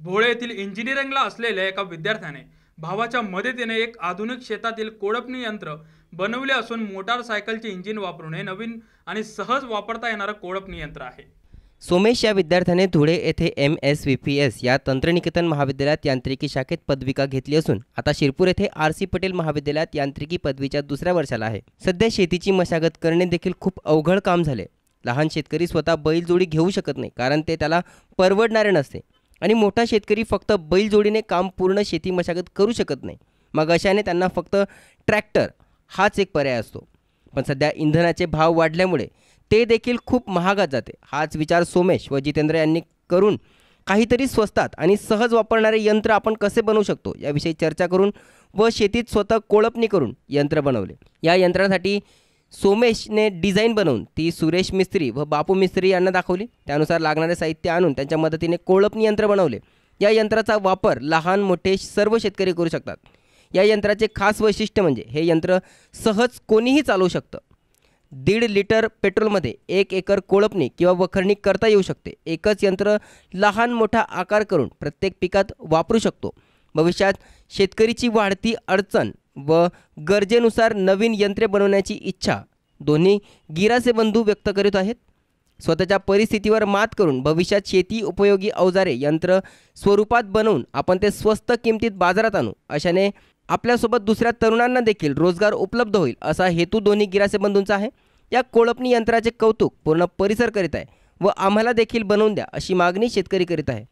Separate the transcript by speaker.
Speaker 1: भोळे येथील इंजिनिअरिंगला असलेल्या एका विद्यार्थ्याने भावाच्या मदतीने एक आधुनिक शेतातील कोळपणी यंत्र बनवले असून मोटारसायकलचे इंजिन वापरून हे नवीन आणि सहज वापरता येणारं कोळपणी यंत्र आहे.
Speaker 2: सोमेश या विद्यार्थ्याने धुळे येथे M S V P S या तंत्रनिकेतन महाविद्यालयात यांत्रिकी शाखेत पदविका घेतली असून आता शिरपूर येथे आर सी पटेल महाविद्यालयात यांत्रिकी पदवीच्या दुसऱ्या वर्षाला आहे. सध्या शेतीची मशागत करणे देखील खूप अवघड काम झाले. लहान शेतकरी स्वतः बैलजोडी घेऊ शकत नाही कारण ते त्याला परवडणारे नसते. आणि मोठा शेतकरी फक्त बैलजोडीने काम पूर्ण शेती मशागत करू शकत नाही. मग अशाने त्यांना फक्त ट्रॅक्टर हाच एक पर्याय असतो. पण सध्या इंधनाचे भाव वाढल्यामुळे ते देखील खूप महागात जाते. हाच विचार सोमेश व जितेंद्र यांनी करून काहीतरी स्वस्तात आणि सहज वापरणारे यंत्र आपण कसे बनवू शकतो याविषयी चर्चा करून व शेतीत स्वतः कोळपणी करून यंत्र बनवले. या यंत्रासाठी सोमेशने डिझाईन बनवून ती सुरेश मिस्त्री व बापू मिस्त्री यांना दाखवली. त्यानुसार लागणारे साहित्य आणून त्यांच्या मदतीने कोळपणी यंत्र बनवले. या यंत्राचा वापर लहान मोठे सर्व शेतकरी करू शकतात. या यंत्राचे खास वैशिष्ट्य म्हणजे हे यंत्र सहज कोणीही चालवू शकतं. दीड लिटर पेट्रोलमध्ये एक एकर कोळपणी किंवा वखरणी करता येऊ शकते. एकच यंत्र लहान मोठा आकार करून प्रत्येक पिकात वापरू शकतो. भविष्यात शेतकरीची वाढती अडचण व गरजेनुसार नवीन यंत्रे बनवण्याची इच्छा. दोन्ही गिरासे बंधू व्यक्त करीत आहेत. स्वतःच्या परिस्थितीवर मात करून भविष्यात शेती उपयोगी अवजारे यंत्र स्वरूपात बनवून आपण ते स्वस्त किमतीत बाजारात आणू. अशाने आपल्यासोबत दुसऱ्या तरुणांना देखील रोजगार उपलब्ध होईल असा हेतू दोन्ही गिरासे बंधूंचा आहे. या कोळपणी यंत्राचे कौतुक पूर्ण परिसर करीत आहे व आम्हाला देखील बनवून द्या अशी मागणी शेतकरी करीत आहे.